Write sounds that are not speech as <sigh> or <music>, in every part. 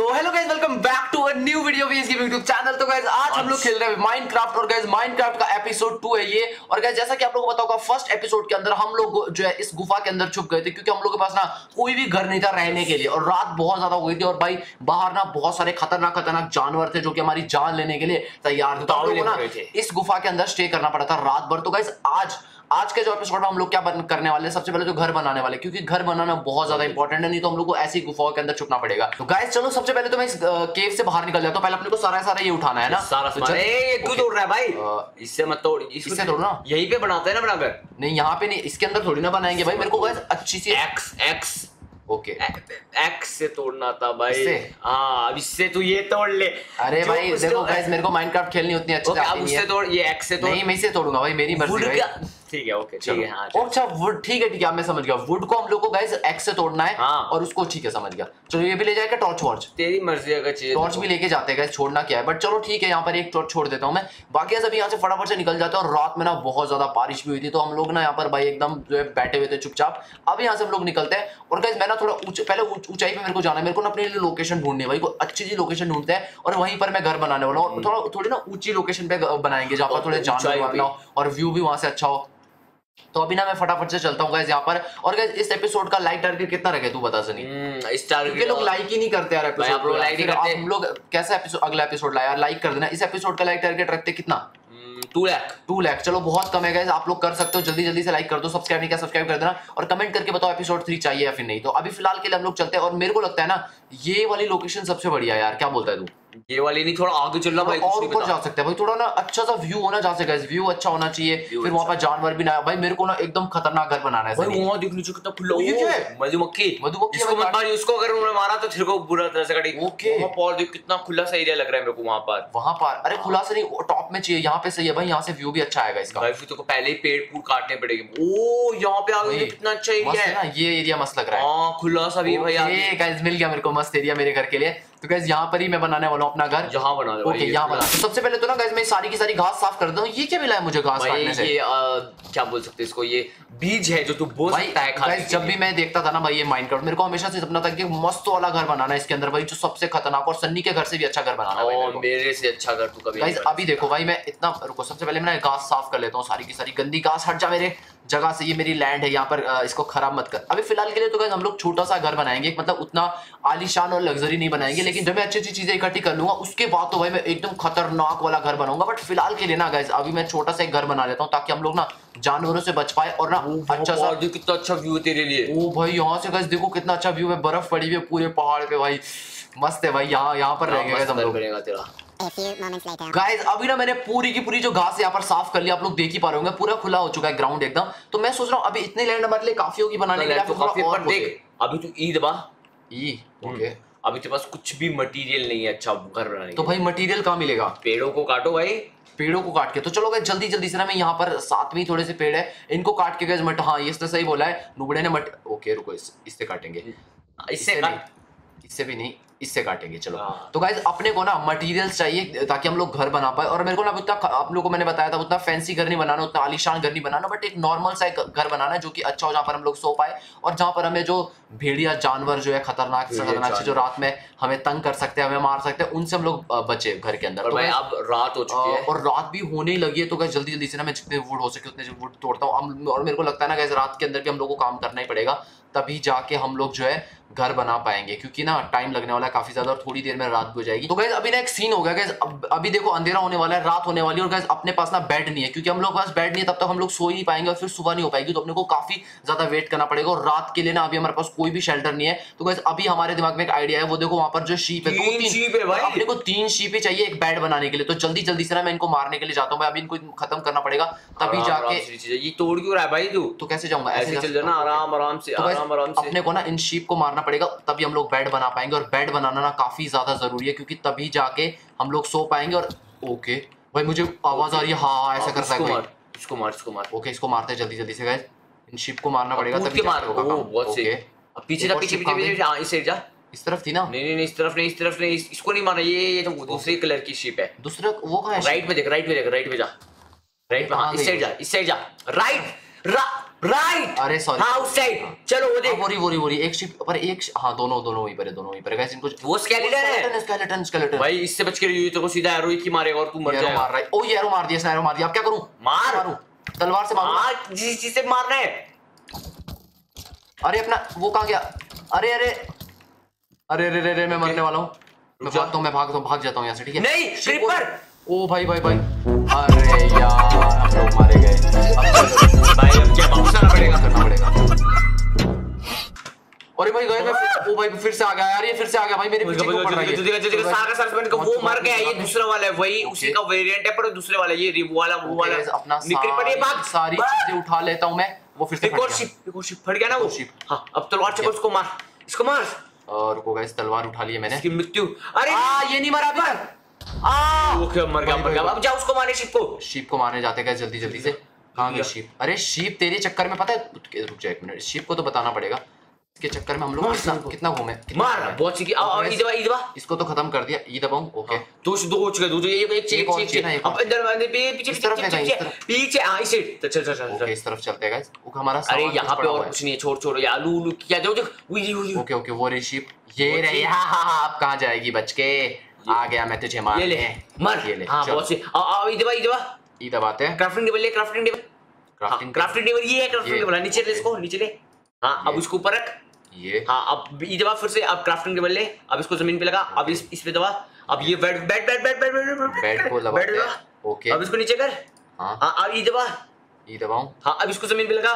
तो hello guys welcome back to a new video भी इसके यूट्यूब चैनल तो गाइस आज हम लोग खेल रहे हैं माइनक्राफ्ट और गाइस माइनक्राफ्ट का एपिसोड 2 है ये। और गाइस जैसा कि आप लोगों को पता होगा फ़र्स्ट एपिसोड के अंदर हम लोग जो है इस गुफा के अंदर छुप गए थे क्योंकि हम लोग के पास ना कोई भी घर नहीं था रहने के लिए। और रात बहुत ज़्यादा हो गई थी और भाई बाहर ना बहुत सारे खतरनाक खतरनाक जानवर थे जो कि हमारी जान लेने के लिए तैयार थे। तो हम लोग ना इस गुफा के अंदर स्टे करना पड़ा था रात भर। तो गाइस आज आज के जो एपिसोड में हम लोग क्या बन, करने वाले हैं सबसे पहले जो घर बनाने वाले क्योंकि घर बनाना बहुत ज़्यादा इंपॉर्टेंट है नहीं तो हम लोग को ऐसी गुफाओं के अंदर छुपना पड़ेगा। तो गाइस चलो सबसे पहले तो मैं इस केव से बाहर निकल जाता हूँ। पहले अपने को सारा सारा ये उठाना है ना? सारा तो तू तोड़ रहा है भाई। इससे मत तोड़ इससे तोड़ना? यहीं पे बनाते हैं ना बनाकर नहीं यहाँ पे नहीं इसके अंदर थोड़ी ना बनाएँगे भाई। मेरे को गाइस अच्छी सी एक्स एक्स ओके एक्स से तोड़ना था भाई। हाँ अब इससे तू ये तोड़ ले। अरे भाई देखो गाइस मेरे को माइनक्राफ्ट खेलनी उतनी अच्छी से अब उससे तोड़ ये एक्स से तोड़। नहीं मैं इसे तोड़ूँगा भाई मेरी मर्ज़ी भाई। ठीक है ओके ठीक है हाँ अच्छा वुड ठीक है ठीक है मैं समझ गया। वुड को हम लोग को गाइस एक्स से तोड़ना है हाँ। और उसको ठीक है समझ गया। चलो ये भी ले जाएगा टॉर्च वॉर्च तेरी मर्ज़ी अगर चाहिए टॉर्च भी लेके जाते हैं छोड़ना क्या है? बट चलो ठीक है यहाँ पर एक टॉर्च छोड़ देता हूँ मैं। बाकी ऐसा भी यहाँ से फटाफट से निकल जाते हैं और रात में ना बहुत ज़्यादा बारिश भी हुई थी तो हम लोग ना यहाँ पर भाई एकदम जो है बैठे हुए थे चुपचाप। अब यहाँ से हम लोग निकलते हैं और गाइस मैं ना थोड़ा पहले ऊंचाई पे मेरे को जाना है। मेरे को ना अपने लिए लोकेशन ढूंढनी है भाई कोई अच्छी सी लोकेशन ढूंढते हैं और वहीं पर मैं घर बनाने वाला हूँ। और थोड़ा थोड़ी ना ऊँची लोकेशन पे बनाएँगे जहाँ पर थोड़े जानवर और व्यू भी वहाँ से अच्छा हो। तो अभी ना मैं फटाफट से चलता हूँ यहाँ पर। और इस एपिसोड का लाइक टारगेट कितना रखे तू बता सनी। हम्म क्योंकि लोग लाइक ही नहीं करते यार एपिसोड आप लोग like नहीं करते। आप लोग कैसा एपिसोड अगला एपिसोड लाया? लाइक कर देना। इस एपिसोड का लाइक टारगेट रखते कितना? Two lakh two lakh. चलो बहुत कम है आप लोग कर सकते हो। जल्दी जल्दी से लाइक कर दो सब्सक्राइब नहीं किया सब्सक्राइब कर देना। और कमेंट करके बताओ एपिसोड थ्री चाहिए या फिर नहीं। तो अभी फ़िलहाल के लिए हम लोग चलते हैं और मेरे को लगता है ना ये वाली लोकेशन सबसे बढ़िया यार। क्या बोलता है तू? ये वाली नहीं थोड़ा आगे चलना भाई और ऊपर जा सकते हैं। भाई थोड़ा ना अच्छा सा व्यू होना जा सकता है। व्यू अच्छा होना चाहिए। फिर वहाँ पर जानवर भी ना भाई मेरे को ना एकदम खतरनाक घर बनाना है भाई। वहाँ देख नीचे कितना है? मधुमक्खी। मधुमक्खी इसको मत मारी उसको अगर उन्होंने मारा तो तेरे को बुरा तरह से कटी ओके। वहाँ पर देख कितना खुला सा एरिया लग रहा है मेरे को वहाँ पर। वहाँ पर। अरे खुला से नहीं टॉप में चाहिए। यहाँ पे सही है भाई यहाँ से व्यू भी अच्छा आएगा इसका। भाई फिर पहले ही पेड़ पूर काटने पड़ेंगे। ओ यहाँ पे आ गए कितना अच्छा एरिया है ना ये एरिया मस्त लग रहा है। हाँ खुला सा भी भाई आगे। मिल गया मेरे को मस्त एरिया मेरे घर के लिए। तो गाइस यहाँ पर ही मैं बनाने वाला हूँ अपना घर। यहाँ बना ओके यहाँ बना। तो सबसे पहले तो ना गाइस मैं सारी की सारी घास साफ़ कर दूँ ये क्या मिला है मुझे घास काटने से? ये आ, क्या बोल सकते इसको? ये बीज है जो तू बोल सकता है खाने जब भी मैं देखता था ना भाई ये माइनक्राफ्ट मेरे को हमेशा से सपना था कि मस्त वाला घर बनाना इसके अंदर भाई जो सबसे खतरनाक और सन्नी के घर से भी अच्छा घर बनाना और मेरे से अच्छा घर तू कभी अभी देखो भाई मैं इतना रुको सबसे पहले मैं घास साफ़ कर लेता हूँ सारी की सारी। गंदी घास हट जा मेरे। जगह से ये मेरी लैंड है यहाँ पर इसको खराब मत कर। अभी फ़िलहाल के लिए तो गाइस हम लोग छोटा सा घर बनाएँगे मतलब उतना आलिशान और लग्जरी नहीं बनाएँगे लेकिन जब मैं अच्छी अच्छी चीज़ें इकट्ठी कर लूँगा उसके बाद तो भाई मैं एकदम खतरनाक वाला घर बनाऊँगा। बट फ़िलहाल के लिए ना गाइस अभी मैं छोटा सा एक घर बना लेता हूँ ताकि हम लोग ना जानवरों से बच पाए और ना अच्छा सा कितना अच्छा व्यू है तेरे लिए। ओ भाई यहाँ से गाइस देखो कितना अच्छा व्यू है बर्फ़ पड़ी हुई है पूरे पहाड़ पे भाई। मस्त है भाई यहाँ यहाँ पर रहेंगे हम लोग। तेरा। A few moments later. Guys अभी ना मैंने पूरी की पूरी जो घास यहाँ पर साफ़ कर लिया आप लोग देख ही पा रहे होंगे। पूरा खुला हो चुका है ग्राउंड एकदम। तो मैं सोच रहा हूँ अभी इतनी लैंड हमारे लिए काफ़ी होगी बनाने के लिए तो काफ़ी और पर देख अभी तू ईद बा। ई ओके। अभी तेरे पास कुछ भी मटेरियल नहीं है अच्छा घर बनाने तो भाई मटेरियल कहाँ मिलेगा? पेड़ों को काटो भाई। पेड़ों को काट के। तो चलो गाइस जल्दी जल्दी से ना मैं यहाँ पर साथ में थोड़े से पेड़ है इनको काट के गए मट हाँ ये इसने सही बोला है नुबड़े ने मट ओके रुको इससे काटेंगे। इससे इससे भी नहीं। इससे काटेंगे चलो। हाँ। तो गाइज़ अपने को ना मटेरियल्स चाहिए ताकि हम लोग घर बना पाए। और मेरे को ना उतना आप लोगों को मैंने बताया था उतना फैंसी घर नहीं बनाना उतना आलिशान घर नहीं बनाना बट एक नॉर्मल सा घर बनाना है जो कि अच्छा हो जहाँ पर हम लोग सो पाए और जहाँ पर हमें जो भेड़िया जानवर जो है खतरनाक से खतरनाक जो रात में हमें तंग कर सकते हैं हमें मार सकते हैं उनसे हम लोग बचे घर के अंदर। तो अब रात हो चुकी है। और रात भी होने ही लगी है तो गाइस जल्दी जल्दी से ना मैं जितने वुड हो सके उतने वुड तोड़ता हूँ। और मेरे को लगता है ना गाइस रात के अंदर भी हम लोग को काम करना ही पड़ेगा तभी जाके हम लोग जो है घर बना पाएँगे क्योंकि ना टाइम लगने वाला है काफ़ी ज़्यादा और थोड़ी देर में रात हो जाएगी। तो गैस अभी ना एक सीन हो गया गाइस अब अभी देखो अंधेरा होने वाला है रात होने वाली है और गाइस अपने पास ना बेड नहीं है क्योंकि हम लोग पास बेड नहीं है तब तक हम लोग सो ही नहीं पाएँगे और फिर सुबह नहीं हो पाएगी तो अपने को काफ़ी ज़्यादा वेट करना पड़ेगा और रात के लिए ना अभी हमारे पास कोई भी शेल्टर नहीं है। तो गाइस अभी हमारे दिमाग में एक आइडिया है वो देखो वहाँ पर जो शीप है दो तीन। अपने को तीन शीप ही चाहिए एक बेड बनाने के लिए। तो जल्दी जल्दी से ना मैं इनको मारने के लिए जाता हूँ अभी इनको खत्म करना पड़ेगा तभी जाके। ये तोड़ क्यों रहा है भाई तू? तो कैसे जाऊँगा? ऐसे चल जाना आराम आराम से तो आराम आराम से। अपने को ना इन शीप को मारना पड़ेगा तभी हम लोग बेड बना पाएँगे और बेड बनाना ना काफ़ी ज़्यादा ज़रूरी है क्योंकि तभी जाके हम लोग सो पाएँगे और ओके। भाई मुझे आवाज़ आ रही है। हाँ हाँ ऐसा हाँ, करता है। इसको मार इसको मार। ओके इसको मारते हैं जल्दी जल्दी से गाइस इन शिप को मारना पड़ेगा तभी मार होगा काम। बहुत सही अब पीछे जा पीछे पीछे पीछे हाँ। इस साइड जा। इस तरफ़ थी ना? नहीं नहीं नहीं इस तरफ़ नहीं इस तरफ़ नहीं इसको नहीं मारना ये ये तो दूसरे कलर की शिप है। दूसरा वो कहाँ है? राइट में देख राइट में देख राइट में जा। राइट में हाँ इस साइड जा इस साइड जा। राइट रा राइट अरे sorry. हाँ उस साइड चलो वो हाँ, देख। वो रही वो रही एक शिप पर एक हाँ दोनों दोनों वहीं पर है दोनों वहीं पर है। गाइस इनको वो skeleton है। स्केलेटन स्केलेटन भाई इससे बच के रहिए ये तो को सीधा एरो ही मारेगा और तू मर जाएगा। मार रहा है। ओ ये एरो मार दिया इसने एरो मार दिया। अब क्या करूँ? मार। मारूं? तलवार से मारूं? हाँ जिस चीज़ से मारना है। अरे अपना वो कहाँ गया? अरे अरे। अरे अरे अरे मैं मरने वाला हूँ। मैं भागता हूँ मैं भागता हूँ भाग जाता हूँ यहाँ से ठीक है? नहीं, creeper! ओ भाई भाई भाई। अरे यार। हम लोग मारे गए भाई अब क्या पड़ेगा करना पड़ेगा अरे भाई गए फिर- भाई फिर से आ गया यार ये फिर से आ गया भाई मेरे पीछे क्यों पड़ रहा है ये? सारा सरसमेंट का वो मर गया ये दूसरा वाला है वही उसी का वेरिएंट है पर दूसरे वाला ये रिव वाला वो वाला अपना निकल पड़े बात सारी चीज़ें उठा लेता हूँ मैं वो फिर से एक और। शिप एक और शिप फट गया ना वो ship। हाँ अब तलवार चको उसको मार इसको मार रुको गाइस तलवार उठा ली है मैंने इसकी मृत्यु अरे ये नहीं मरा अभी तक वो मर गया मर गया। अब जा उसको मारे शिप को। शीप को मारने जाते गए जल्दी जल्दी से। कहाँ शीप अरे शीप तेरे चक्कर में पता है? रुक जा एक मिनट। शीप को तो बताना पड़ेगा। इसके चक्कर में हम लोग कितना कितना घूमे मार बहुत सी और दबा दबा इसको तो खत्म कर दिया। ई दबाऊं? ओके। दो दो हो चुके दो ये एक चेक एक चेक चेक अब पे पीछे इस तरफ़ पीछे है, पीछे। हाँ इसे तो चल चल चल ओके इस तरफ़ चलते हैं गाइस वो हमारा अरे यहाँ पे और कुछ नहीं है छोड़ छोड़। ये आलू उलू क्या उई ओके ओके वो रही शीप ये रही। हाँ हाँ हाँ कहाँ जाएगी? बच के। आ गया मैं तुझे मार ये ले मर। ये ले हाँ बहुत सी आ आ ई दबा ई दबा। ई दबाते हैं। क्राफ्टिंग टेबल ले crafting table crafting crafting table ये है क्राफ्टिंग टेबल नीचे ले इसको नीचे ले। हाँ अब ये। उसको ऊपर रख। ये। हाँ अब ये दबा फिर से अब क्राफ्टिंग टेबल ले। अब इसको ज़मीन पे लगा अब इस इस पे दबा। अब ये bed bed bed bed bed bed bed को दबाते हैं। ओके। अब इसको नीचे कर। हाँ। हाँ अब ये दबा। ई दबाऊं? हाँ अब इसको ज़मीन पे लगा।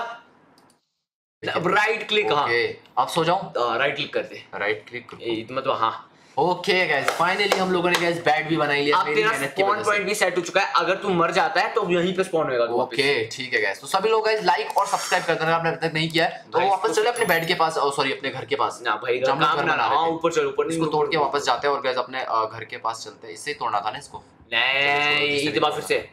अब राइट क्लिक हाँ। ओके। अब सो जाऊँ? राइट क्लिक कर दे राइट क्लिक ए, मतलब हाँ। ओके गाइस फाइनली हम लोगों ने गाइस बैट भी बनाई लिया मेरी मेहनत की स्पॉन वजह पॉइंट भी सेट हो चुका है। अगर तू मर जाता है तो यहीं पे स्पॉन होएगा तू ओके ठीक है गाइस तो सभी लोग गाइस लाइक और सब्सक्राइब कर देना आपने अभी तक नहीं किया है तो वापस इसको- चले अपने बेड के पास सॉरी अपने घर के पास। ना भाई काम ना हाँ। ऊपर चल ऊपर इसको तोड़ के वापस जाते हैं और गाइस अपने घर के पास चलते हैं। इससे ही तोड़ना था ना इसको। नहीं इससे ये फिर से।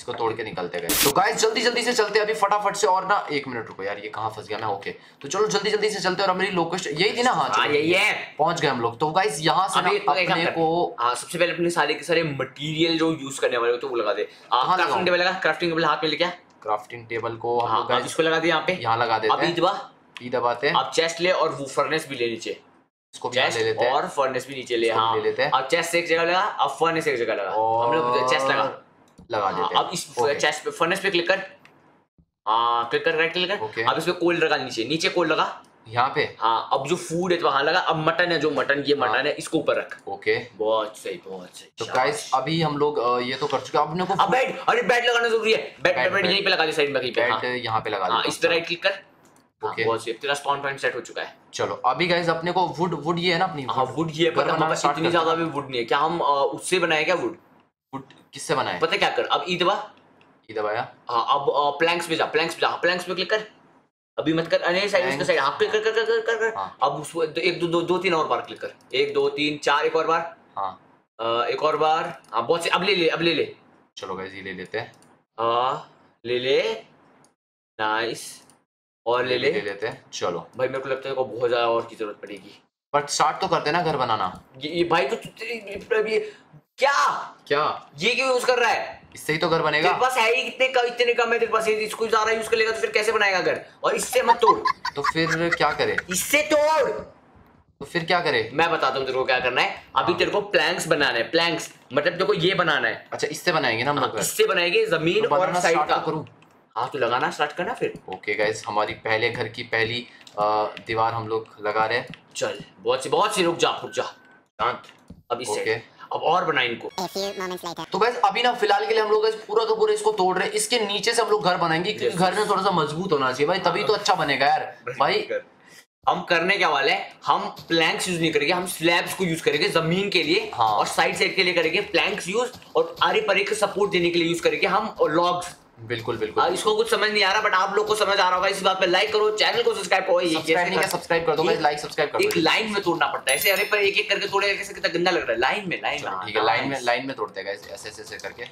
इसको तोड़ के निकलते गए। तो गाइस जल्दी जल्दी से चलते अभी फटाफट से और ना एक मिनट रुको यार ये कहाँ फंस गया? मैं ओके तो चलो जल्दी जल्दी से चलते हैं और मेरी लोकेशन यही थी ना? हाँ हाँ यही है। पहुँच गए हम लोग। तो गाइस यहाँ से ना अभी अपने को हाँ सबसे पहले अपने सारे के सारे मटेरियल जो यूज़ करने वाले हो तो वो लगा दे। क्राफ्टिंग टेबल लगा क्राफ्टिंग टेबल हाथ में लेके। क्राफ्टिंग टेबल को हम हाँ लोग इसको लगा दे यहाँ पे। यहाँ लगा देते हैं। दबा। ई दबाते हैं। अब चेस्ट ले और वो फर्नेस भी ले नीचे। इसको भी ले लेते हैं। और फर्नेस भी नीचे ले हाँ। ले लेते हैं। अब चेस्ट एक जगह लगा अब फर्नेस एक जगह लगा। हम लोग चेस्ट लगा। लगा हाँ, देते हैं। अब इस चेस्ट पे फर्नेस पे क्लिक कर। हाँ क्लिक कर राइट क्लिक कर। अब इस पे कोल लगा नीचे। नीचे कोल लगा। यहाँ पे? हाँ अब जो फ़ूड है तो वहाँ लगा। अब मटन है जो मटन ये हाँ। मटन है इसको ऊपर रख। ओके बहुत सही बहुत सही। तो गाइस अभी हम लोग ये तो कर चुके हैं। अपने को अब बेड अरे बेड लगाना ज़रूरी है। Bed bed. यहीं पे लगा दे साइड में कहीं पे। हाँ। बेड यहाँ पे लगा हाँ देता इस पे राइट क्लिक कर। हाँ, ओके। बहुत सही। तेरा स्पॉन पॉइंट सेट हो चुका है। चलो अभी गाइस अपने को वुड वुड ये है ना अपनी? हाँ वुड ये पर हमारे start इतनी ज़्यादा भी वुड नहीं है। क्या हम उससे बनाए क्या वुड वुड किससे बनाए पता क्या कर अब ई दबा ये दबाया हाँ अब प्लैंक्स पे जा प्लैंक्स पे जा प्लैंक्स पे क्लिक कर। अभी मत कर अरे साइड उसका साइड हाँ क्लिक कर कर कर कर कर। कर हाँ। अब उस एक दो दो दो तीन और बार क्लिक कर। एक दो तीन चार एक और बार। हाँ। एक और बार। हाँ बहुत से अब ले ले अब ले ले। चलो गाइस ये ले लेते हैं। हाँ ले ले। नाइस और ले ले। ले लेते हैं। चलो। भाई मेरे को लगता है को बहुत ज़्यादा और की ज़रूरत पड़ेगी। बट स्टार्ट तो करते हैं ना घर बनाना। ये, ये भाई तो ये क्या? क्या? ये क्यों यूज़ कर रहा है? इससे ही तो घर बनेगा। तेरे पास है ही कितने का इतने कम है तेरे पास इसको ज़्यादा यूज़ कर लेगा तो फिर कैसे बनाएगा घर? और इससे मत तोड़। तो फिर क्या करे? इससे तोड़। तो फिर क्या करे? मैं बताता हूँ तेरे को क्या करना है। अभी हाँ। तेरे को प्लैंक्स बनाना है प्लैंक्स मतलब तेरे को ये बनाना है। अच्छा इससे बनाएँगे ना हम इससे बनाएँगे ज़मीन तो और साइड का तो करूँ। हाँ तो लगाना स्टार्ट करना फिर। ओके गाइस हमारी पहले घर की पहली दीवार हम लोग लगा रहे हैं। चल बहुत सी बहुत सी रुक जा रुक जा। शांत। अब इससे अब और बनाए इनको. तो बस अभी ना फ़िलहाल के लिए हम लोग पूरा का पूरा इसको तोड़ रहे हैं। इसके नीचे से हम लोग घर बनाएँगे क्योंकि घर में थोड़ा सा मज़बूत होना चाहिए भाई तभी तो अच्छा बनेगा यार। भाई हम करने क्या वाले हैं? हम प्लैंक्स यूज़ नहीं करेंगे हम स्लैब्स को यूज़ करेंगे ज़मीन के लिए हाँ। और साइड साइड के लिए करेंगे प्लैंक्स यूज़ और आरी परे के सपोर्ट देने के लिए यूज़ करेंगे हम लॉग्स बिल्कुल बिल्कुल। आ, इसको कुछ समझ नहीं आ रहा बट आप लोग को समझ आ रहा होगा इस बात पे लाइक करो चैनल को सब्सक्राइब करो ये सब्सक्राइब कर दो लाइक सब्सक्राइब कर एक लाइन में तोड़ना पड़ता है ऐसे अरे पर एक एक करके तोड़े कैसे कितना गंदा लग रहा है लाइन में लाइन में। ठीक है लाइन में लाइन में तोड़ते हैं ऐसे ऐसे ऐसे करके।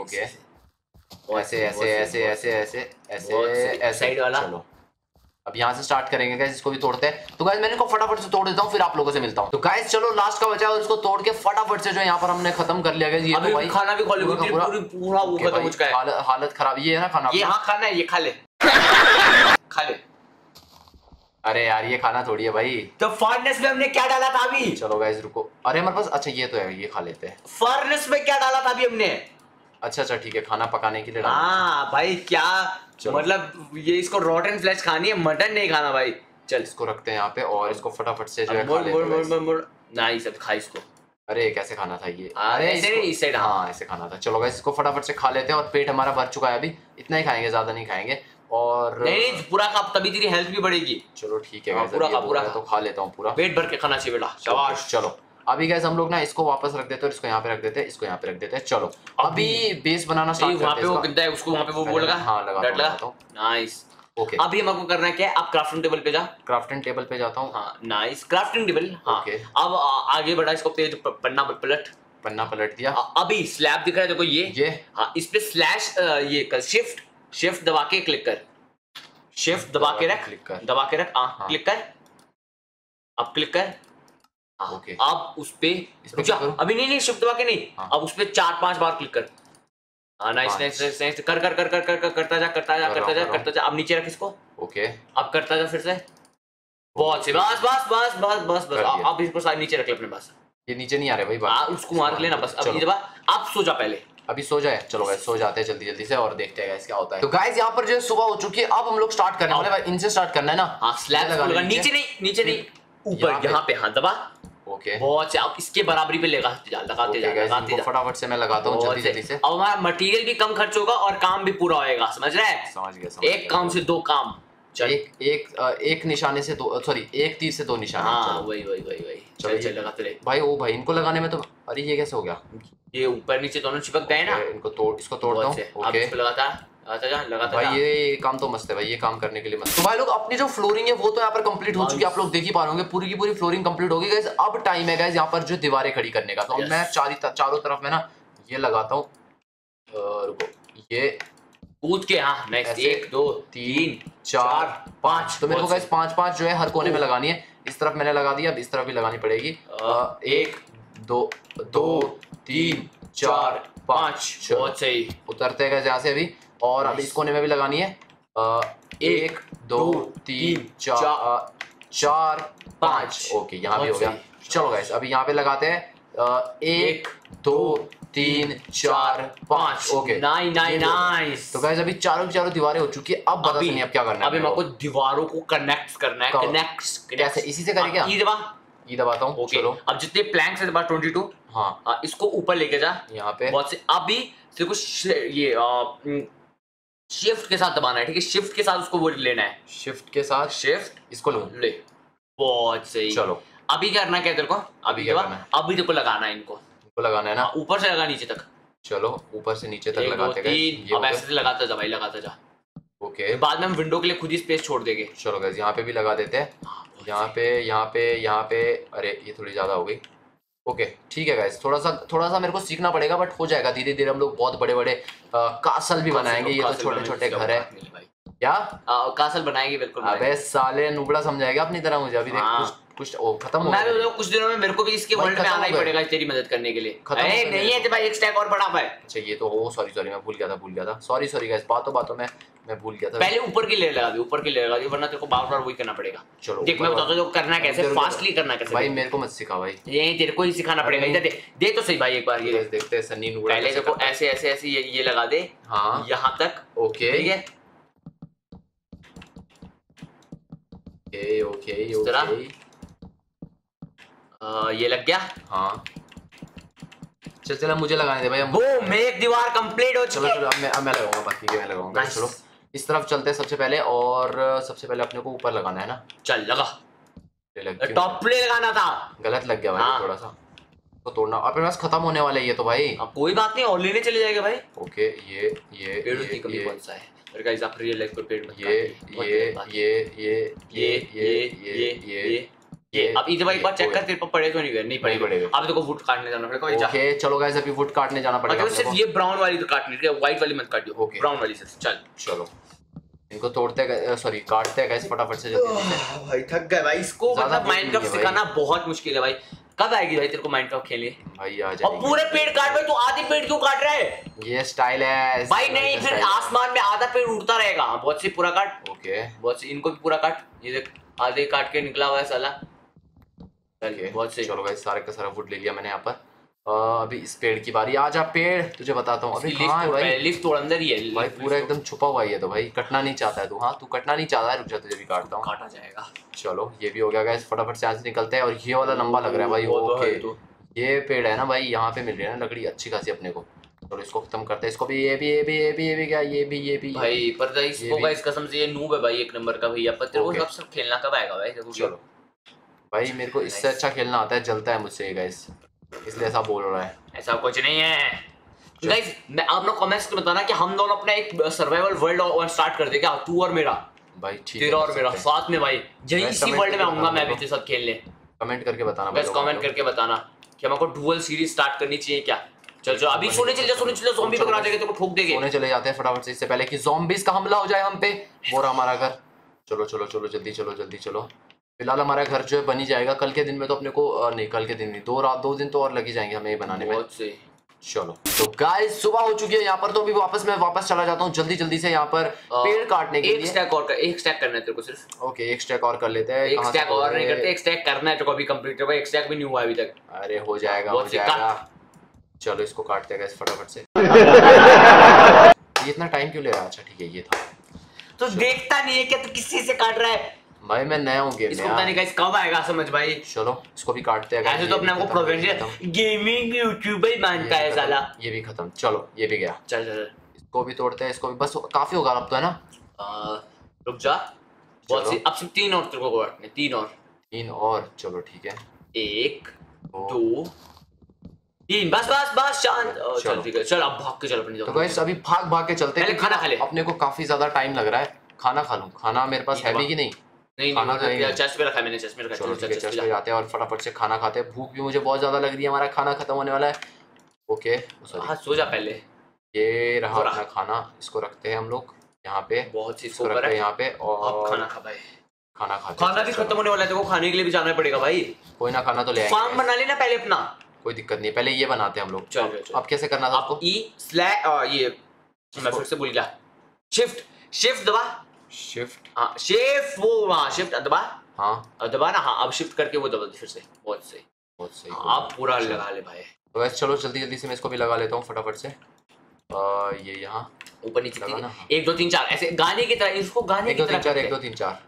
ओके ऐसे ऐसे ऐसे ऐसे ऐसे ऐसे ऐसे। साइड वाला। अब यहाँ से स्टार्ट करेंगे गाइस इसको भी तोड़ते हैं। तो गाइस मैंने इनको फटाफट से तोड़ देता हूँ फिर आप लोगों से मिलता हूँ। तो गाइस चलो लास्ट का बचा है इसको तोड़ के फटाफट से जो यहाँ पर हमने खत्म कर लिया ये तो भाई खाना भी खा पूरा पूरी पूरा वो खत्म हो चुका है। हालत खराब ये है ना खाना? ये हाँ खाना है ये खा ले। <laughs> खा ले। अरे यार ये खाना थोड़ी है भाई। तो फर्नेस में हमने क्या डाला था अभी? चलो गाइस रुको। अरे हमारे पास अच्छा ये तो है ये खा लेते हैं। फर्नेस में क्या डाला था अभी हमने? अच्छा अच्छा ठीक है खाना पकाने के लिए हाँ भाई क्या। मतलब ये इसको रोटन फ्लैश खानी है मटन नहीं खाना भाई। चल। इसको रखते हैं यहाँ पे और इसको फटाफट से जो है अब खा मोड़ लेते मोड़ मोड़ guys। मोड़ मोड़ नहीं सब खा इसको। अरे कैसे खाना था ये? हाँ, ऐसे नहीं, इस हाँ। ऐसे खाना था। चलो इसको फटाफट से खा लेते हैं और पेट हमारा भर चुका है अभी। इतना ही खाएँगे ज़्यादा नहीं खाएँगे। और नहीं नहीं पूरा खा तभी तेरी हेल्थ भी बढ़ेगी। चलो ठीक है हाँ, पूरा खा, पूरा। तो खा लेता हूँ पूरा। पेट भर के खाना चाहिए बेटा। शाबाश। चलो। अभी गैस हम लोग ना इसको वापस रख देते हैं इसको यहाँ पे रख देते हैं इसको यहाँ पे रख देते हैं। चलो अभी बेस बनाना स्टार्ट वहाँ पे वो हैं है उसको वहाँ पे वो वो लगा हाँ, लगाता लगा नाइस ओके अभी हमको करना है क्या? है आप क्राफ्टिंग टेबल पे जा। क्राफ्टिंग टेबल पे जाता हूँ। हाँ नाइस क्राफ्टिंग टेबल हाँ। Okay. अब आ, आगे बढ़ा इसको पेज पन्ना पलट। पन्ना पलट दिया। अभी स्लैब दिख रहा है देखो ये। ये। हाँ इस पे स्लैश ये कर शिफ्ट शिफ्ट दबा के क्लिक कर। शिफ्ट दबा के रख क्लिक कर। दबा के रख हाँ हाँ। क्लिक कर। अब क्लिक कर। हाँ, Okay. अब उस पे? अभी नहीं नहीं शिफ्ट दबा के नहीं। हाँ। अब उस पे चार पाँच बार क्लिक कर। हाँ नाइस नाइस नाइस नाइस कर कर कर कर कर कर करता जा करता जा करता जा करता जा। अब नीचे रख इसको। ओके। अब करता जा फिर से। बहुत से। बस बस बस बस बस बस। अब इसको सारे नीचे रख ले अपने पास। ये नीचे नहीं आ रहे भाई हाँ बात उसको मार लेना बस। ये दबा अब सो जा पहले। अभी सो जाए। चलो गाइस सो जाते हैं जल्दी जल्दी से और देखते हैं गाइस क्या होता है। तो गाइस यहाँ पर जो है सुबह हो चुकी है। अब हम लोग स्टार्ट करने वाले हैं। भाई इनसे स्टार्ट करना है ना। हाँ स्लैब लगा नीचे। नहीं नीचे नहीं। ऊपर। यहाँ पे। हाँ दबा। ओके बहुत से अब इसके बराबरी पे लगाते जा लगाते जा लगाते जा। फटाफट से मैं लगाता हूँ जल्दी जल्दी से। अब हमारा मटेरियल भी कम खर्च होगा और काम भी पूरा होएगा समझ रहे हैं? समझ गया समझ एक काम से दो काम। एक एक एक निशाने से दो सॉरी एक तीर से दो निशाने। हाँ वही वही वही वही। चलो चल लगाते रहे भाई ओ भाई इनको लगाने में तो अरे ये कैसे हो गया? ये ऊपर नीचे दोनों चिपक गए ना? इनको तोड़ इसको हूँ। से। अब ओके लगाता लगाता लगाता भाई ये काम तो मस्त है भाई ये काम करने के लिए मस्त। तो भाई लोग अपनी जो फ्लोरिंग है वो तो यहाँ पर कंप्लीट हो चुकी है आप लोग देख ही पा रहे होंगे। पूरी की पूरी फ्लोरिंग कंप्लीट होगी। अब टाइम है यहाँ पर जो दीवारें खड़ी करने का। तो मैं चारी चारों तरफ़ में ना ये लगाता हूँ। रुको ये कूद के हाँ नेक्स्ट एक दो तीन चार पाँच तो मेरे को पाँच पाँच जो है हर कोने में लगानी है। इस तरफ़ मैंने लगा दिया अब इस तरफ़ भी लगानी पड़ेगी। एक दो दो तीन चार पाँच बहुत सही। उतरते हैं यहाँ से अभी। और अब इस कोने में भी लगानी है। एक दो तीन चार चार पाँच। ओके यहाँ भी हो गया। चलो गाइस अभी यहाँ पे लगाते हैं। एक दो तीन चार पाँच। ओके। नाइन नाइन हो। नाइस। तो गाइस अभी चारों की चारों दीवारें हो चुकी है। अब बता नहीं अब क्या करना है अभी मेरे को। दीवारों को कनेक्ट करना है। कनेक्ट कैसे? इसी से करें क्या? ये दबा। ये दबाता हूँ ओके। चलो। अब जितने प्लैंक्स है दबा 22 हाँ। हाँ, इसको ऊपर लेके जा। यहाँ पे। बहुत से अभी तेरे को श- ये शिफ्ट के साथ दबाना है ठीक है? शिफ्ट के साथ उसको वो लेना है। शिफ्ट के साथ? शिफ्ट इसको लूँ। ले। बहुत सही। चलो। अभी क्या करना क्या है तेरे को? अभी क्या करना अभी तेरे को लगाना है इनको। इनको लगाना है ना? ऊपर से लगा नीचे तक। चलो ऊपर से नीचे तक लगाते गए अब ऐसे से लगाता जा भाई लगाता जा। ओके। बाद में हम विंडो के लिए खुद ही स्पेस छोड़ देंगे। चलो गाइस यहाँ पे भी लगा देते हैं। हाँ, यहाँ पे यहाँ पे यहाँ पे अरे ये थोड़ी ज़्यादा हो गई। ओके ठीक है गाइज़ थोड़ा सा थोड़ा सा मेरे को सीखना पड़ेगा बट हो जाएगा. धीरे धीरे हम लोग बहुत बड़े बड़े कासल भी बनाएँगे. ये तो छोटे छोटे घर है. क्या? हाँ, कासल बनाएँगे बिल्कुल अबे साले नुबड़ा समझाएगा अपनी तरह मुझे? अभी देख हाँ। कुछ ओ खत्म हो मैं कुछ दिनों में मेरे को भी इसके वर्ल्ड में आना ही पड़ेगा तेरी मदद करने के लिए। खत्म अरे नहीं है तो भाई एक स्टैक और बढ़ा भाई अच्छा ये तो ओ सॉरी सॉरी मैं भूल गया था भूल गया था। सॉरी सॉरी गाइस बातों बातों में मैं भूल गया था। पहले ऊपर की लेयर लगा दी ऊपर की लेयर लगा दी वरना तेरे को बार बार वही करना पड़ेगा। चलो देख मैं बताता हूँ करना कैसे फास्टली करना कैसे भाई मेरे को मत सिखा भाई। ये तेरे को ही सिखाना पड़ेगा इधर दे दे तो सही भाई एक बार ये देखते हैं सन्नी नुबड़ा पहले देखो ऐसे ऐसे ऐसे ये ये लगा दे हाँ। यहाँ तक ओके। ठीक है? Okay okay okay. ये लग गया? हाँ। चल चल मुझे लगाने दे भाई वो मेक दीवार कंप्लीट हो चलो चलो अब मैं अब मैं लगाऊँगा बाकी के मैं लगाऊँगा। Nice. चलो इस तरफ़ चलते हैं सबसे पहले और सबसे पहले अपने को ऊपर लगाना है ना? चल लगा। ये लग क्यों टॉप प्ले लगाना था। गलत लग गया भाई हाँ। थोड़ा सा। तो तोड़ना अपने पास खत्म होने वाला है ये तो भाई। अब कोई बात नहीं और लेने चले जाएगा भाई। ओके ये ये पेड़ ये की कमी ये। कौन सा है? और गाइस आप रियलाइज़ करो पेड़ मत ये ये। ये ये ये ये ये ये। ये अब इधर भाई एक बार चेक कर तेरे पर पड़े तो नहीं पड़े पड़ेगा। अब देखो वुड काटने जाना पड़ेगा ओके चलो गाइस अभी वुड काटने जाना पड़ेगा मतलब सिर्फ़ ये ब्राउन वाली तो काटनी है? व्हाइट वाली मत काटियो Okay. ब्राउन वाली सिर्फ़ चल। चलो। इनको तोड़ते सॉरी काटते हैं गाइस फटाफट से जल्दी भाई थक गए भाई। इसको मतलब माइनक्राफ्ट है। सिखाना बहुत मुश्किल है भाई। कब आएगी भाई तेरे को माइनक्राफ्ट खेलने? भाई आ और पूरे पेड़ काट भाई तू आधे पेड़ क्यों काट रहा है? ये स्टाइल है भाई नहीं फिर आसमान में आधा पेड़ उड़ता रहेगा। बहुत सी पूरा काट। ओके बहुत सी इनको भी पूरा काट। ये देख आधे काट के निकला हुआ है साला। बहुत सही चलो गाइस सारे का सारा वुड ले लिया मैंने यहाँ पर। अभी इस पेड़ की बारी। आ जा पेड़ तुझे बताता हूँ अभी कहाँ है भाई? लिफ्ट तोड़ अंदर ही है भाई पूरा एकदम छुपा हुआ ही है तो भाई। कटना नहीं चाहता है तू। हाँ तू कटना नहीं चाहता है रुक जा तुझे भी काटता हूँ। काटा जाएगा। चलो ये भी हो गया गाइस फटाफट से से निकलते हैं और ये वाला लंबा लग रहा है भाई तो ओके तो। ये पेड़ है ना भाई यहाँ पे मिल रही है ना लकड़ी अच्छी खासी अपने को। चलो इसको खत्म करते हैं। इसको भी ये भी ये भी ये भी ये भी क्या ये भी ये भी। भाई पर इसको गाइस कसम से ये नूब है भाई एक नंबर का भैया। पर तेरे को सब खेलना कब आएगा भाई? चलो। भाई मेरे को इससे अच्छा खेलना आता है जलता है मुझसे गाइस इसलिए ऐसा बोल रहा है। ऐसा कुछ नहीं है। गाइस मैं आप लोग कमेंट्स में बताना कि हम दोनों अपना एक सर्वाइवल वर्ल्ड और स्टार्ट कर दे क्या? तू और मेरा। भाई ठीक है तेरा और मेरा साथ में भाई। यही इसी वर्ल्ड में आऊँगा मैं भी तेरे साथ खेलने कमेंट करके बताना बस कमेंट करके बताना कि हमको डुअल सीरीज़ स्टार्ट करनी चाहिए क्या? चल चल अभी सोने चल जा सोने चल ज़ॉम्बी पकड़ा देंगे तेरे को ठोक देंगे। सोने चले जाते हैं फटाफट से इससे पहले कि zombies का हमला हो जाए हम पे। वो रहा हमारा घर। चलो चलो चलो जल्दी चलो जल्दी चलो। फ़िलहाल हमारा घर जो है बन जाएगा। कल के दिन में तो अपने को नहीं कल के दिन नहीं दो रात दो दिन तो और लग ही जाएँगे हमें ये बनाने में। चलो तो गाइस सुबह हो चुकी है यहाँ पर तो अभी वापस मैं वापस चला जाता हूँ जल्दी जल्दी से यहाँ पर पेड़ काटने के एक लिए। स्टैक और कर एक स्टैक करना है तेरे को सिर्फ़। ओके एक स्टैक और कर लेते हैं। एक स्टैक और नहीं करते एक स्टैक करना है तेरे को अभी कंप्लीट एक स्टैक भी नहीं हुआ अभी तक। अरे हो जाएगा हो जाएगा। चलो इसको काटते हैं फटाफट से। <laughs> ये इतना टाइम क्यों ले रहा है? अच्छा ठीक है ये था। तो देखता नहीं है क्या तू किसी से काट रहा है? भाई मैं नया हूँ गेम इसको पता नहीं गाइस कब आएगा समझ भाई। चलो इसको भी काटते हैं ऐसे तो अपने आप को खत्म, प्रोफेशनल गेमिंग यूट्यूबर ही मानता है साला। ये भी खत्म। चलो ये भी गया। चल चल। इसको भी तोड़ते हैं इसको भी। बस काफ़ी होगा अब तो है ना? रुक जा। बहुत सी अब सिर्फ़ तीन और तेरे को काटने तीन और। तीन और चलो ठीक है। एक दो। तीन। बस बस बस शांत। चल ठीक है चल अब भाग के चल अपनी तो गाइस अभी भाग भाग के चलते हैं। खाना खा ले। अपने को काफ़ी ज़्यादा टाइम लग रहा है। खाना खा लूँ। खाना मेरे पास है, भी कि नहीं? नहीं खाना नहीं चेस्ट पे रखा है मैंने चेस्ट में रखा चलो ठीक है चल चल चल पे जाते हैं और फटाफट से खाना खाते हैं। भूख भी मुझे बहुत ज़्यादा लग रही है हमारा खाना खत्म होने वाला है। ओके हाँ सो जा पहले। ये रहा अपना खाना इसको रखते हैं हम लोग यहाँ पे। बहुत सी इसको रखते हैं यहाँ पे और खाना खा भाई। खाना खाते खाना भी खत्म होने वाला है को खाने के लिए भी जाना पड़ेगा भाई। कोई ना खाना तो ले फार्म बना लेना पहले अपना। कोई दिक्कत नहीं पहले ये बनाते हैं हम लोग। चल, अब- चल, चल। अब कैसे करना था आपको ई स्लैश ये मैं फिर से भूल गया। शिफ्ट शिफ्ट दबा। शिफ्ट हाँ शिफ्ट वो हाँ शिफ्ट दबा हाँ दबा ना हाँ अब शिफ्ट करके वो दबा फिर से बहुत सही बहुत सही हाँ, अब पूरा लगा ले भाई तो वैसे चलो जल्दी जल्दी से मैं इसको भी लगा लेता हूँ फटाफट से आ, ये यहाँ ऊपर नीचे लगा तीन- ना। एक दो तीन चार ऐसे गाने की तरह इसको गाने की तरह चार एक दो तीन चार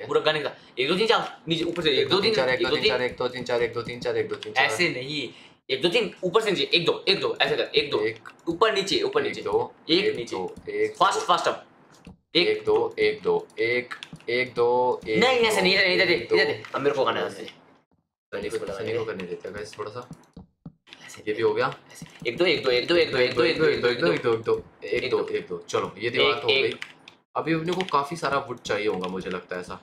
पूरा गाने का एक दो तीन चार नीचे ऊपर से एक दो तीन चार एक दो तीन चार एक दो तीन चार एक दो तीन चार एक दो तीन चार ऐसे नहीं एक दो तीन ऊपर से नीचे एक दो एक दो ऐसे कर एक दो ऊपर नीचे ऊपर नीचे दो एक नीचे। फास्ट फास्ट अब एक एक दो एक दो एक एक दो एक नहीं ऐसे दो, नहीं इधर दे दो, दे अब मेरे को है सनी को सनी को करने देते हैं guys, थोड़ा सा ये भी हो गया एक दो एक दो एक दो एक दो एक दो एक दो एक दो एक दो एक दो एक दो एक दो एक दो चलो ये दीवार तो हो गई अभी अपने को काफ़ी सारा वुड चाहिए होगा मुझे लगता है ऐसा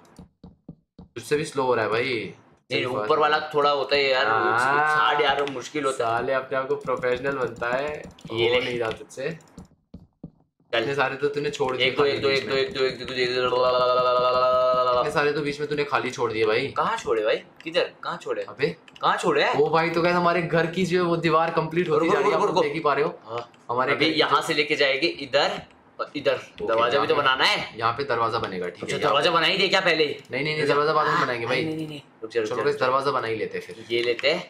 तुझसे भी स्लो हो रहा है भाई नहीं ऊपर वाला थोड़ा होता है यार हाँ। यार मुश्किल होता साले अपने आप को प्रोफेशनल बनता है ये नहीं रहा तुझसे इतने सारे तो तूने छोड़ दिए एक दो एक दो एक दो एक दो एक दो इतने सारे तो बीच में तूने खाली छोड़ दिए भाई कहाँ छोड़े भाई किधर कहाँ छोड़े अबे कहाँ छोड़े वो भाई तो कहते हमारे घर की जो है वो दीवार कंप्लीट हो जा रही है आप। देख ही पा रहे हो हाँ, हमारे अभी यहाँ से लेके जाएँगे इधर इधर दरवाज़ा भी तो बनाना है यहाँ पे दरवाज़ा बनेगा ठीक अच्छा है दरवाज़ा बना ही दे क्या पहले नहीं नहीं नहीं दरवाज़ा बाद में बनाएँगे भाई चलो दरवाज़ा बना ही लेते फिर ये लेते हैं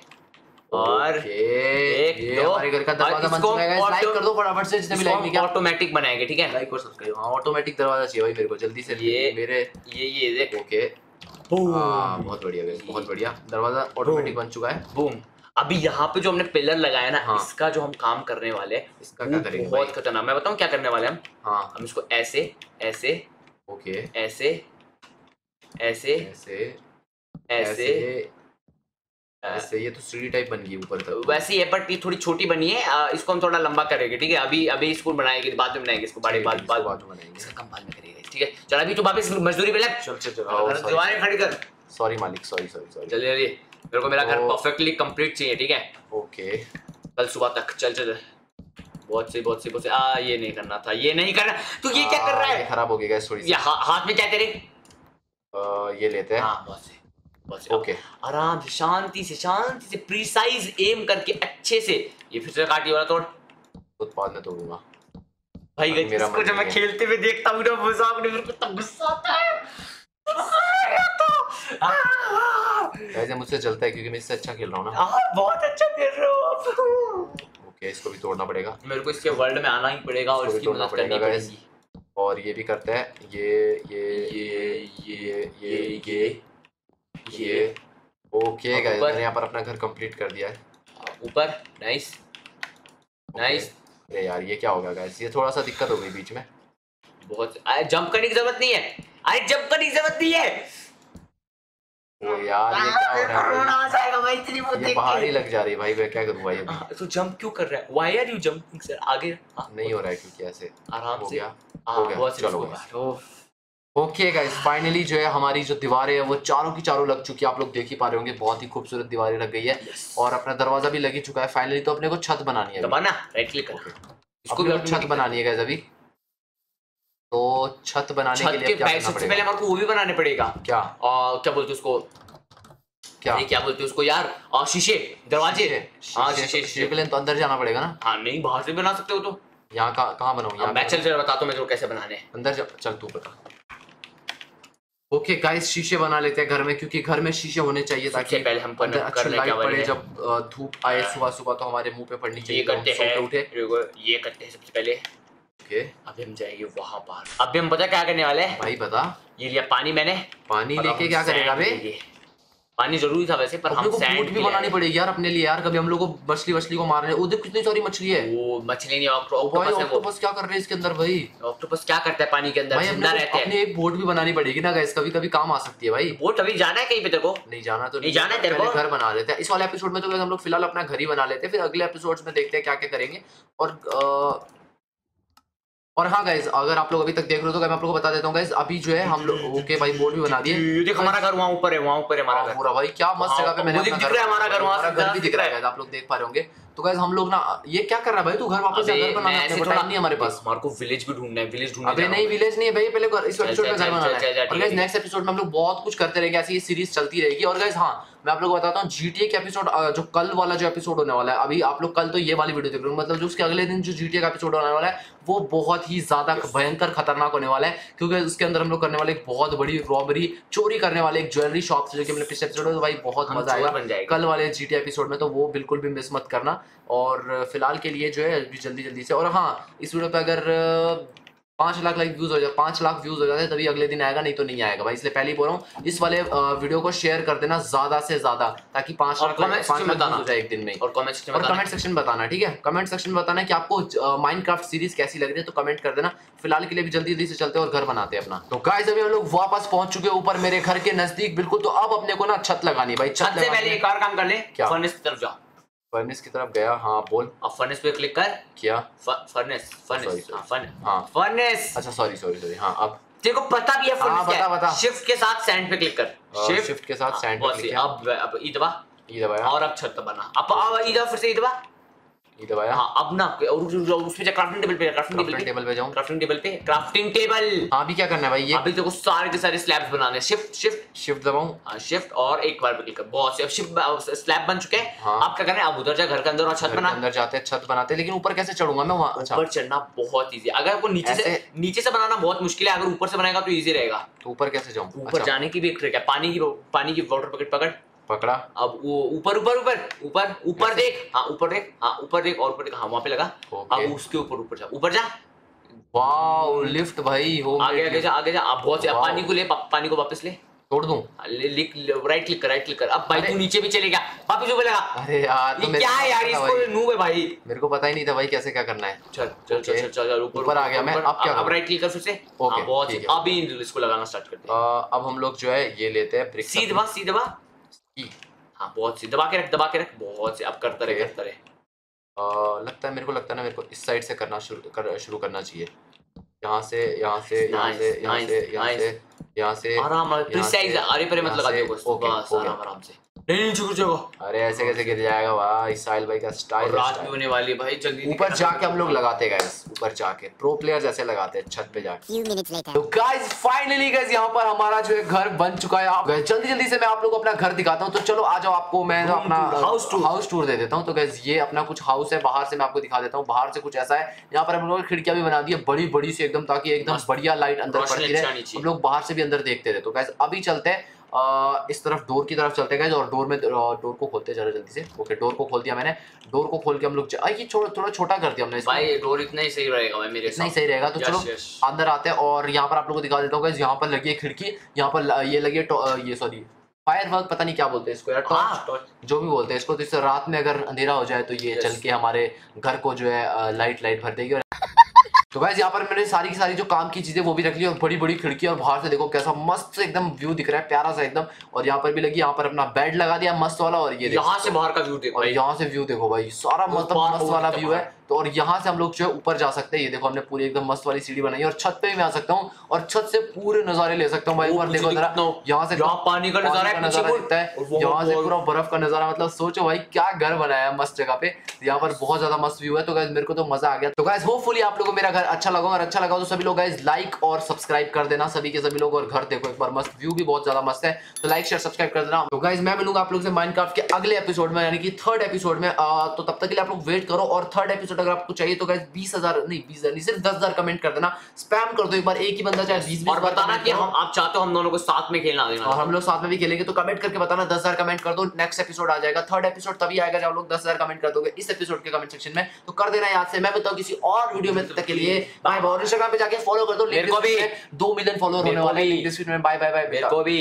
और एक, दो, हमारे घर का दरवाज़ा बन इसको चुका है लाइक कर दो फटाफट से जिसने भी लाइक नहीं किया। ऑटोमेटिक बनाएँगे ठीक है? लाइक और सब्सक्राइब हाँ ऑटोमेटिक दरवाज़ा चाहिए भाई मेरे को जल्दी से ये- मेरे ये ये देख। ओके। हाँ बहुत बढ़िया guys, बहुत बढ़िया। दरवाज़ा ऑटोमेटिक बन चुका है। बूम अभी यहाँ पे जो हमने पिलर लगाया ना हाँ। इसका जो हम काम करने वाले हैं इसका क्या करेंगे बहुत खतरनाक। मैं बताऊँ क्या करने वाले हैं हम? हाँ। हम इसको ऐसे ऐसे ओके। ऐसे ऐसे ऐसे ऐसे ऐसे ये तो सीढ़ी टाइप बन गई ऊपर तक। वैसे ये बट ये थोड़ी छोटी बनी है। आ, इसको हम थोड़ा लंबा करेंगे ठीक है? अभी अभी इसको बनाएँगे बाद में बनाएँगे इसको बड़े बाद बाद। बाद में बनाएँगे। इसका कम बाद में करेंगे ठीक है? चल अभी तू वापस मजदूरी पे लग। चल चल चल। दीवारें खड़ी कर। सॉरी मालिक सॉरी सॉरी सॉरी चल ये मेरे को मेरा घर परफेक्टली कंप्लीट चाहिए ठीक है? ओके कल सुबह तक। चल चल बहुत से बहुत से बहुत से आ ये नहीं करना था ये नहीं करना। तू ये क्या कर रहा है? खराब हो गई guys थोड़ी सी। हाथ में क्या है तेरे ये लेते हैं। हाँ बहुत से बस ओके आराम से शांति से शांति से प्रिसाइज एम करके अच्छे से ये फिर से काटी वाला तोड़ उत्पाद में तोड़ूँगा भाई गई इसको जब मैं खेलते हुए देखता हूँ ना मज़ाक में मेरे को तब गुस्सा आता है है। वैसे मुझसे चलता है क्योंकि मैं इससे अच्छा खेल रहा हूँ ना आह, बहुत अच्छा खेल रहे हो आप ओके इसको भी तोड़ना पड़ेगा मेरे को इसके वर्ल्ड में आना ही पड़ेगा और इसकी मदद करनी पड़ेगी और ये भी करते हैं ये ये ये ये ये ये ये ओके गाइस मैंने यहाँ पर अपना घर कंप्लीट कर दिया है। ऊपर। नाइस नाइस अरे यार ये क्या हो गया गाइस ये थोड़ा सा दिक्कत हो गई बीच में। बहुत अरे जंप करने की ज़रूरत नहीं है। अरे जंप करने की ज़रूरत नहीं है। ओ यार ये क्या हो रहा है कोरोना आ जाएगा भाई इतनी वो ये देख बाहर ही लग जा रही है भाई मैं क्या करूँ भाई अभी? हाँ, तो जंप क्यों कर रहा है? Why are you jumping sir आगे। हाँ, नहीं हो रहा है क्योंकि ऐसे आराम से। हो गया। हाँ, हो गया, चलो। काटो। ओके गाइस फाइनली जो है हमारी जो दीवारें हैं वो चारों की चारों लग चुकी है। आप लोग देख ही पा रहे होंगे बहुत ही खूबसूरत दीवारें लग गई है। Yes. और अपना दरवाज़ा भी लग ही चुका है। फाइनली तो अपने को छत बनानी है। दबाना राइट क्लिक कर इसको भी छत बनानी है गाइस अभी। तो छत बनाने के छत लिए के अब क्या करना सबसे पहले पड़ेगा? हमारे को वो भी बनाने पड़ेगा। क्या? आ, क्या बोलते उसको? क्या? क्या बोलते उसको यार? आ, शीशे दरवाजे। हाँ शीशे शीशे शीशे के लिए तो अंदर जाना पड़ेगा ना? हाँ नहीं बाहर से बना सकते हो तो। यहाँ कहाँ कहाँ बनाऊँ? मैं चल चल बताता हूँ मैं कैसे बनाने अंदर चल तू बता। ओके गाइस शीशे बना लेते हैं घर में क्योंकि घर में शीशे होने चाहिए ताकि पहले हम कर लाइट पड़े जब धूप आए सुबह सुबह तो हमारे मुँह पे पड़नी चाहिए ये करते हैं। उठे। ये करते हैं सबसे पहले। ओके अभी हम जाएँगे वहाँ पर। अभी हम पता क्या करने वाले हैं? भाई पता ये लिया पानी मैंने। पानी लेके क्या करेगा लेंगे। पानी ज़रूरी था वैसे पर हम सैंड बोट भी बनानी पड़ेगी यार अपने लिए यार कभी हम लोग को मछली मछली को मारने देख कितनी सारी मछली है। वो मछली नहीं ऑक्टोपस है ऑक्टोपस क्या कर रहे हैं इसके अंदर भाई? ऑक्टोपस क्या करता है पानी के अंदर? ज़िंदा रहते हैं। अपनी एक बोट भी बनानी पड़ेगी ना गाइस कभी कभी काम आ सकती है भाई। बोट अभी जाना है कहीं पे तेरे को? नहीं जाना तो नहीं जाना है तेरे को? घर बना लेते हैं। इस वाले एपिसोड में तो हम लोग फ़िलहाल अपना घर ही बना लेते हैं फिर अगले एपिसोड्स में देखते हैं क्या क्या करेंगे। और और हाँ गाइज़ अगर आप लोग अभी तक देख रहे हो तो मैं आप लोगों को बता देता हूँ गाइज़ अभी जो है हम लोग ओके भाई बोर्ड भी बना दिए। देख हमारा घर वहाँ ऊपर है वहाँ ऊपर है हमारा हाँ, घर। भाई क्या मस्त हाँ, जगह पे मैंने दिख- रहा है हमारा घर, वहाँ घर भी दिख रहा है आप लोग देख पा रहे होंगे। तो गाइज़ हम लोग ना ये क्या कर रहा है भाई? तू घर वापस जा घर बनाना है, टाइम नहीं हमारे पास। हमारे को विलेज भी ढूंढना है विलेज ढूँढने अबे नहीं विलेज नहीं है भाई पहले इस एपिसोड में घर बनाना है। और है, नेक्स्ट एपिसोड में हम लोग बहुत कुछ करते रहेंगे ऐसी ये सीरीज़ चलती रहेगी। और गाइज़ हाँ मैं आप लोगों को बताता हूँ जीटीए के एपिसोड जो कल वाला जो एपिसोड होने वाला है अभी आप लोग कल तो ये वाली वीडियो देख रहे हो मतलब जो उसके अगले दिन जो जीटीए का एपिसोड होने वाला है वो बहुत ही ज़्यादा भयंकर खतरनाक होने वाला है क्योंकि उसके अंदर हम लोग करने वाले एक बहुत बड़ी रॉबरी चोरी करने वाले एक ज्वेलरी शॉप से जो कि हमने पिछले एपिसोड में तो भाई बहुत मज़ा आएगा। कल वाले जीटी एपिसोड में तो वो बिल्कुल भी मिस मत करना और फ़िलहाल के लिए जो है जल्दी जल्दी से और हाँ इस वीडियो पे अगर पाँच लाख लाइक व्यूज़ हो जाए पाँच लाख व्यूज़ हो जाते तभी अगले दिन आएगा नहीं तो नहीं आएगा। भाई इसलिए पहले ही बोल रहा हूँ इस वाले वीडियो को शेयर कर देना ज़्यादा से ज़्यादा ताकि पाँच लाख पाँच लाख बताना। हो जाए एक दिन में। और कमेंट सेक्शन और कमेंट सेक्शन बताना ठीक है? कमेंट सेक्शन बताना कि आपको माइनक्राफ्ट सीरीज़ कैसी लग रही है तो कमेंट कर देना। फ़िलहाल के लिए भी जल्दी जल्दी से चलते हैं और घर बनाते हैं अपना। तो गाइस अभी हम लोग वापस पहुँच चुके हैं ऊपर मेरे घर के नज़दीक। बिल्कुल तो अब अपने को ना छत लगानी भाई छत से पहले एक और काम कर ले क्या? फर्नेस की तरफ़ जा फर्नेस की तरफ़ गया हाँ बोल। अब फर्नेस पे क्लिक कर। किया? फर्नेस फर्नेस हाँ फर्नेस अच्छा सॉरी सॉरी सॉरी हाँ अब। तेरे को पता भी है हाँ, फर्नेस बता, क्या। है? शिफ्ट के साथ सैंड पे क्लिक कर। शिफ्ट के साथ सैंड पे किया। अब अब ई दबा और अब छत बना। अब अब इधर फिर से ई दबा ये दबाया हाँ अब ना और उस उस पे क्राफ्टिंग टेबल पे क्राफ्टिंग टेबल टेबल पे। जाऊँ। क्राफ्टिंग टेबल पे क्राफ्टिंग टेबल हाँ अभी क्या करना है भाई? ये अभी तेरे सारे के सारे स्लैब्स बनाने शिफ्ट शिफ्ट शिफ्ट दबाऊँ? शिफ्ट और एक बार पे क्लिक कर। बहुत शिफ्ट स्लैब बन चुके हैं। हाँ। अब क्या करना है? अब उधर जा घर के अंदर और छत घर बना अंदर जाते हैं छत बनाते लेकिन ऊपर कैसे चढ़ूँगा मैं वहाँ? अच्छा। ऊपर चढ़ना बहुत इजी अगर आपको नीचे से नीचे से बनाना बहुत मुश्किल है। अगर ऊपर से बनाएगा तो ईजी रहेगा। तो ऊपर कैसे जाऊँ? ऊपर अच्छा। जाने की भी एक ट्रिक है। पानी की पानी की वाटर बकेट पकड़। पकड़ा। अब वो ऊपर ऊपर ऊपर ऊपर ऊपर देख। हाँ ऊपर देख। हाँ ऊपर देख और ऊपर देख। हाँ वहाँ पे लगा। अब उसके ऊपर ऊपर जा। ऊपर जा। वाओ लिफ्ट भाई हो आगे आगे जा आगे जा। अब बहुत। पानी को ले पानी को वापस ले। तोड़ दूँ? हाँ, ले लिख राइट क्लिक कर राइट क्लिक कर। अब भाई तू नीचे भी चलेगा वापस ऊपर लगा। अरे यार तो क्या है यार? इसको। नूब है भाई। मेरे को पता ही नहीं था भाई कैसे क्या करना है। चल चल चल चल चल चल ऊपर ऊपर आ गया मैं, अब क्या अब राइट क्लिक कर फिर से। Okay, हाँ बहुत। अभी इसको लगाना स्टार्ट करते हैं। अब हम लोग जो है ये लेते हैं ब्रिक्स सी दबा सी दबा की। हाँ बहुत सी दबा के रख दबा के रख बहुत सी अब करता रहे करता रहे। लगता है मेरे को लगता है ना मेरे को इस साइड से करना शुरू कर, शुरू करना चाहिए। यहाँ से यहाँ से यहाँ से यहाँ से यहाँ. से। यहाँ से आराम प्रिसाइज से- आरे परे मत लगा दियो बस आराम आराम से। नहीं नीचे गिर जाएगा अरे ऐसे कैसे गिर जाएगा भाई? साहिल भाई का स्टाइल रात भी होने वाली भाई जल्दी ऊपर जाके हम लोग लगाते हैं गाइस ऊपर जाके। प्रो प्लेयर्स ऐसे लगाते हैं छत पे जाके. तो गाइस फाइनली गाइस यहाँ पर हमारा जो है घर बन चुका है। आप guys, जल्दी जल्दी से मैं आप लोग को अपना घर दिखाता हूँ। तो चलो आ जाओ आपको मैं अपना house tour. हाउस टूर दे देता हूँ। तो गाइस ये अपना कुछ हाउस है बाहर से मैं आपको दिखा देता हूँ। बाहर से कुछ ऐसा है। यहाँ पर हम लोगों ने खिड़कियाँ भी बना दी है बड़ी बड़ी सी एकदम ताकि एकदम बढ़िया लाइट अंदर पड़ती रहे। हम लोग बाहर से भी अंदर देखते रहे तो गाइस अभी चलते हैं। इस तरफ़ डोर की तरफ़ चलते गए और डोर में डोर को खोलते जरा जल्दी से। ओके डोर को खोल दिया मैंने। डोर को खोल के हम लोग ये थोड़ा छोटा कर दिया हमने भाई डोर इतना ही सही रहेगा भाई मेरे इतना ही सही रहेगा। तो चलो अंदर आते हैं और यहाँ पर आप लोगों को दिखा देता हूँ guys, यहाँ पर लगी है खिड़की यहाँ पर ये लगी है ये सॉरी फायर वर्क पता नहीं क्या बोलते हैं इसको यार हाँ, टॉर्च जो भी बोलते हैं इसको। तो इससे रात में अगर अंधेरा हो जाए तो ये चल के हमारे घर को जो है लाइट लाइट भर देगी और तो वैसे यहाँ पर मैंने सारी की सारी जो काम की चीज़ें वो भी रख ली और बड़ी बड़ी खिड़की और बाहर से देखो कैसा मस्त एकदम व्यू दिख रहा है प्यारा सा एकदम। और यहाँ पर भी लगी यहाँ पर अपना बेड लगा दिया मस्त वाला और ये यहाँ से बाहर का व्यू देखो और यहाँ से व्यू देखो भाई सारा मस्त मस्त वाला व्यू है। तो और यहाँ से हम लोग जो है ऊपर जा सकते हैं। ये देखो हमने पूरी एकदम मस्त वाली सीढ़ी बनाई है और छत पे भी मैं आ सकता हूँ और छत से पूरे नजारे ले सकता हूँ भाई। देखो जरा यहाँ से पानी का नज़ारा पीछे दिखता है। यहाँ से पूरा बर्फ़ का नज़ारा मतलब सोचो भाई क्या घर बनाया है मस्त जगह पे। यहाँ पर बहुत ज़्यादा मस्त व्यू है। तो गाइज़ मेरे को तो मज़ा आ गया। तो गाइज़ होपफुली आप लोगों को मेरा घर अच्छा लगा और अच्छा लगा तो सभी लोग गाइज़ लाइक और सब्सक्राइब कर देना। सभी के सभी लोग और घर देखो एक बार मस्त। व्यू भी बहुत ज़्यादा मस्त है। तो लाइक शेयर सब्सक्राइब कर देना। तो गाइज़ मैं मिलूँगा आप लोग से माइनक्राफ्ट के अगले एपिसोड में यानी कि थर्ड एपिसोड में। तो तब तक के लिए आप लोग वेट करो और थर्ड एपिसोड अगर आपको चाहिए तो गाइज़ बीस हज़ार नहीं बीस हज़ार नहीं सिर्फ़ दस हज़ार कमेंट कर देना। स्पैम कर दो एक बार एक ही बंदा चाहे बीस और बताना कि हम आप चाहते हो हम दोनों को साथ में खेलना देना। और हम लोग साथ में भी खेलेंगे तो कमेंट करके बताना दस हज़ार कमेंट कर दो नेक्स्ट एपिसोड आ जाएगा। थर्ड एपिसोड तभी आएगा जब लोग दस हज़ार कमेंट कर दोगे इस एपिसोड के कमेंट सेक्शन में। तो कर देना याद से। मैं बताऊँ किसी और वीडियो में तक के लिए बाय बाय और इंस्टाग्राम पे जाके फॉलो कर दो मेरे को भी। दो मिलियन फॉलोअर होने वाले। हैं। बाय बाय बाय मेरे को भी।